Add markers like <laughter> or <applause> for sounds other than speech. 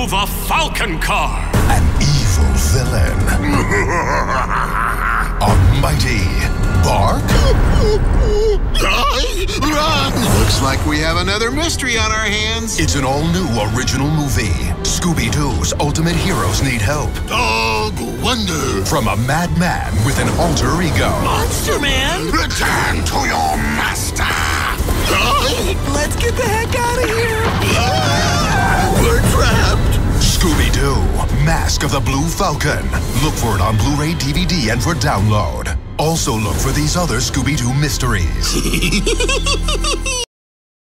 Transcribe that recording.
hero, To the Falcon car. an evil villain, <laughs> a mighty Bark? Run! Looks like we have another mystery on our hands. It's an all-new original movie. Scooby-Doo's ultimate heroes need help. Dog Wonder. From a madman with an alter ego. Monster Man! Return to your master. Let's get the heck out of here! Mask of the Blue Falcon. Look for it on Blu-ray, DVD, and for download. Also look for these other Scooby-Doo mysteries. <laughs>